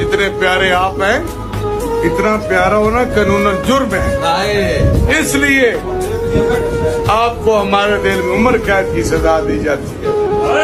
इतने प्यारे आप हैं इतना प्यारा होना कानून जुर्म है। इसलिए आपको हमारे दिल में उम्र कैद की सजा दी जाती है।